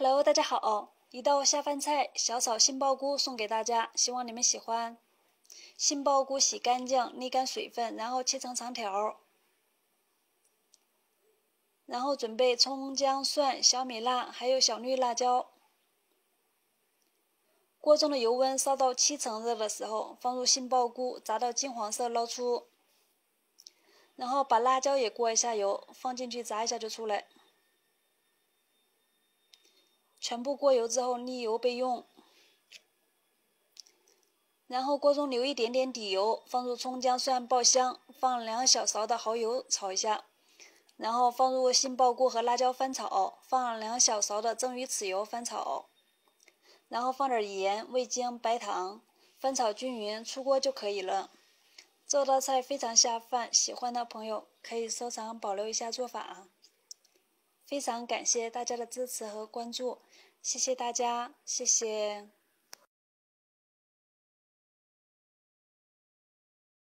Hello，大家好！一道下饭菜，小炒杏鲍菇送给大家，希望你们喜欢。杏鲍菇洗干净，沥干水分，然后切成长条。然后准备葱、姜、蒜、小米辣，还有小绿辣椒。锅中的油温烧到七成热的时候，放入杏鲍菇，炸到金黄色，捞出。然后把辣椒也过一下油，放进去炸一下就出来。全部过油之后沥油备用，然后锅中留一点点底油，放入葱姜蒜爆香，放两小勺的蚝油炒一下，然后放入杏鲍菇和辣椒翻炒，放两小勺的蒸鱼豉油翻炒，然后放点盐、味精、白糖，翻炒均匀，出锅就可以了。这道菜非常下饭，喜欢的朋友可以收藏保留一下做法。非常感谢大家的支持和关注，谢谢大家，谢谢。